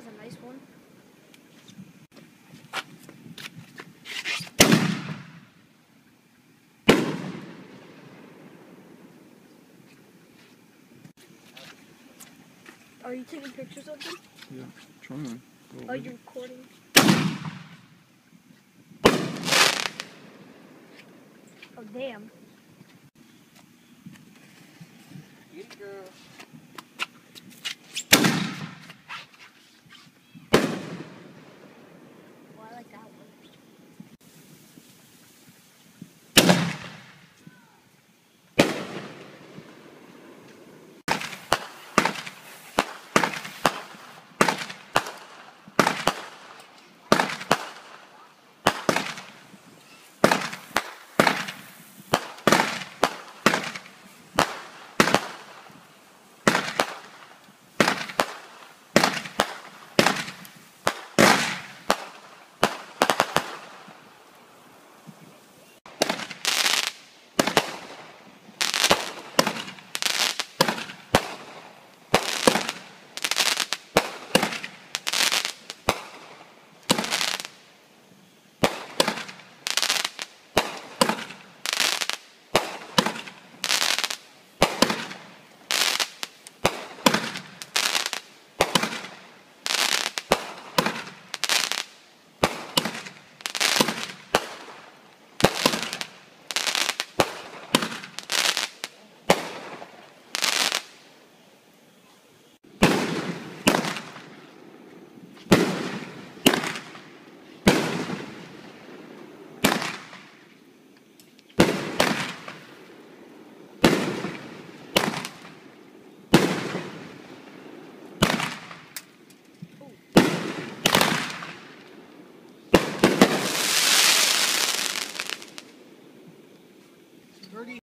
was a nice one. Are you taking pictures of them? Yeah, trying. Are you recording? Oh damn. Get girl.